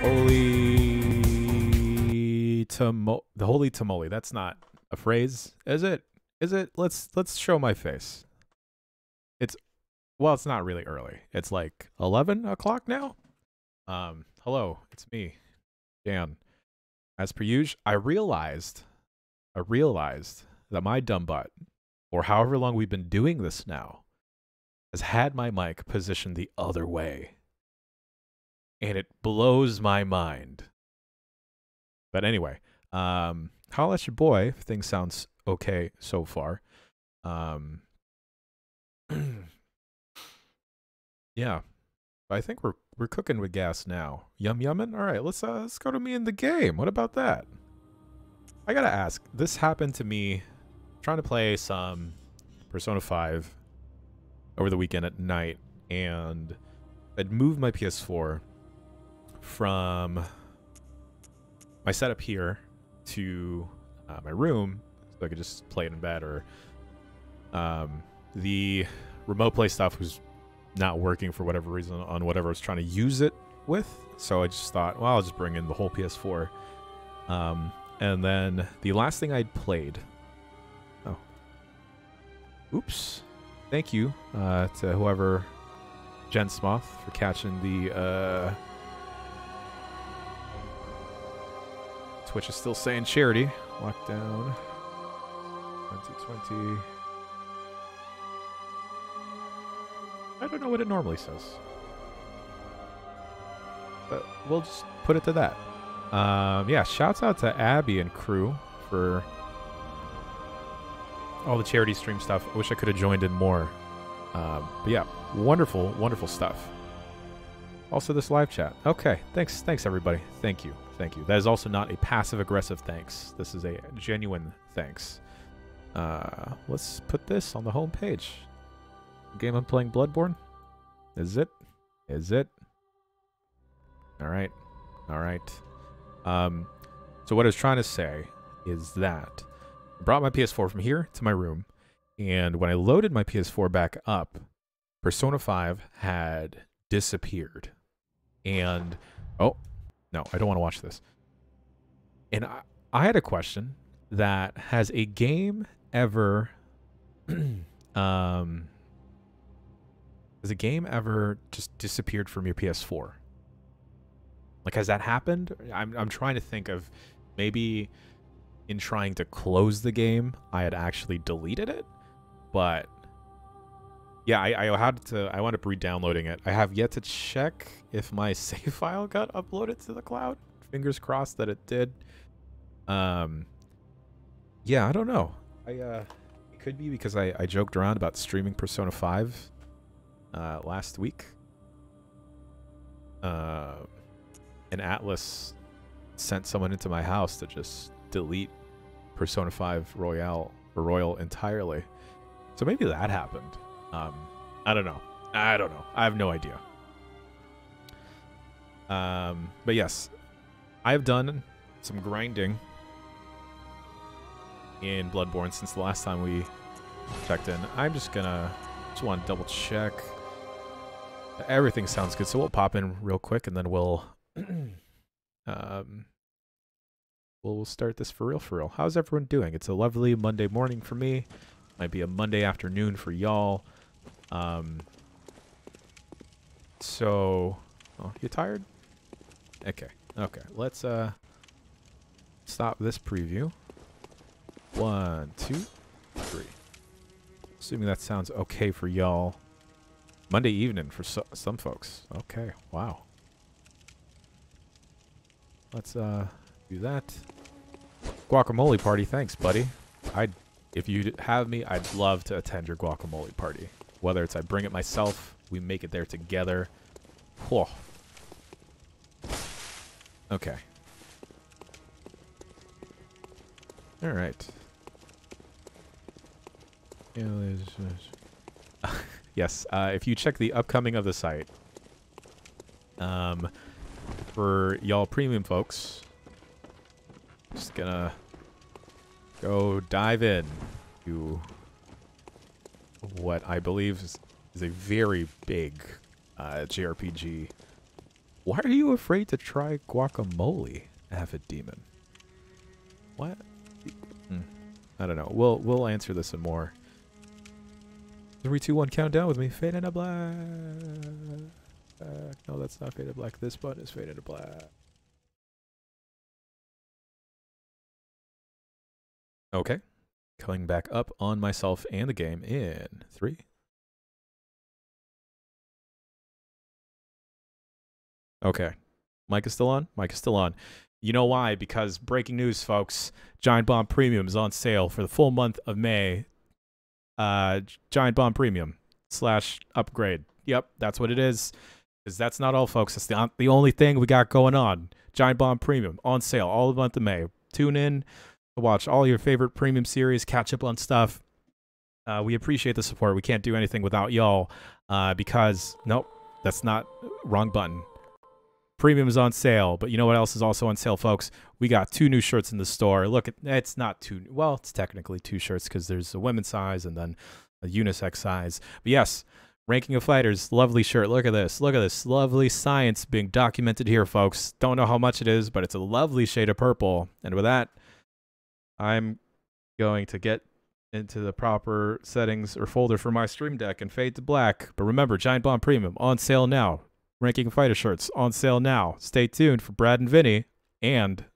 Holy tamale. The holy tamale. That's not a phrase, is it? Is it? Let's let's show my face. It's well, it's not really early. It's like eleven o'clock now. Um, hello, it's me, Dan. As per usual, I realized, I realized that my dumb butt, or however long we've been doing this now, has had my mic positioned the other way. And it blows my mind. But anyway, um, holla at your boy things sounds okay so far. Um, yeah, I think we're we're cooking with gas now. Yum yummin'. All right, let's uh, let's go to me in the game. What about that? I gotta ask. This happened to me trying to play some Persona 5 over the weekend at night, and I'd moved my PS4 from my setup here to uh, my room so I could just play it in bed or um, the remote play stuff was not working for whatever reason on whatever I was trying to use it with. So I just thought, well, I'll just bring in the whole PS4. Um, and then the last thing I'd played. Oh. Oops. Thank you uh, to whoever, Jen Smoth, for catching the. Uh, Twitch is still saying charity. Lockdown 2020. I don't know what it normally says. But we'll just put it to that. Um, yeah, shouts out to Abby and crew for all the charity stream stuff. I wish I could have joined in more. Um, but yeah, wonderful, wonderful stuff. Also, this live chat. Okay, thanks, thanks everybody. Thank you, thank you. That is also not a passive aggressive thanks. This is a genuine thanks. Uh, let's put this on the home page. Game I'm playing Bloodborne. Is it? Is it? All right, all right. Um, so what I was trying to say is that I brought my PS4 from here to my room, and when I loaded my PS4 back up, Persona 5 had disappeared. And oh, no, I don't want to watch this. And I, I had a question that has a game ever um has a game ever just disappeared from your PS4? Like, has that happened? I'm, I'm trying to think of maybe in trying to close the game, I had actually deleted it. But yeah, I, I had to, I wound up re-downloading it. I have yet to check if my save file got uploaded to the cloud. Fingers crossed that it did. Um, yeah, I don't know. I, uh, it could be because I, I joked around about streaming Persona 5 uh, last week. Uh, and Atlus sent someone into my house to just delete Persona 5 Royale Royal entirely. So maybe that happened. Um, I don't know. I don't know. I have no idea. Um, but yes, I've done some grinding in Bloodborne since the last time we checked in. I'm just gonna just want to double check. Everything sounds good, so we'll pop in real quick and then we'll um we'll, we'll start this for real for real. How's everyone doing? It's a lovely Monday morning for me. Might be a Monday afternoon for y'all. Um so oh, you tired? Okay. Okay. Let's uh stop this preview. One, two, three. Assuming that sounds okay for y'all. Monday evening for so some folks. Okay, wow. Let's uh do that. Guacamole party, thanks, buddy. I, if you have me, I'd love to attend your guacamole party. Whether it's I bring it myself, we make it there together. Whoa. Okay. All right. yes, uh, if you check the upcoming of the site, um, for y'all premium folks, just gonna go dive in to what I believe is, is a very big uh, JRPG Why are you afraid to try guacamole, Avid Demon? What? Hmm. I don't know. We'll we'll answer this and more. Three, two, one, countdown with me. Fade into black. No, that's not faded black. This button is faded to black. Okay. Coming back up on myself and the game in three. Okay. Mike is still on? Mike is still on. You know why? Because breaking news, folks. Giant Bomb Premium is on sale for the full month of May. Uh, Giant Bomb Premium slash upgrade. Yep, that's what it is. Because that's not all, folks. That's the, the only thing we got going on. Giant Bomb Premium on sale all the month of May. Tune in watch all your favorite premium series, catch up on stuff. Uh, we appreciate the support. We can't do anything without y'all uh, because, nope, that's not wrong button. Premium is on sale, but you know what else is also on sale, folks? We got two new shirts in the store. Look, it's not two. Well, it's technically two shirts because there's a women's size and then a unisex size. But yes, Ranking of Fighters, lovely shirt. Look at this. Look at this lovely science being documented here, folks. Don't know how much it is, but it's a lovely shade of purple. And with that, I'm going to get into the proper settings or folder for my Stream Deck and fade to black. But remember, Giant Bomb Premium on sale now. Ranking Fighter shirts on sale now. Stay tuned for Brad and Vinny and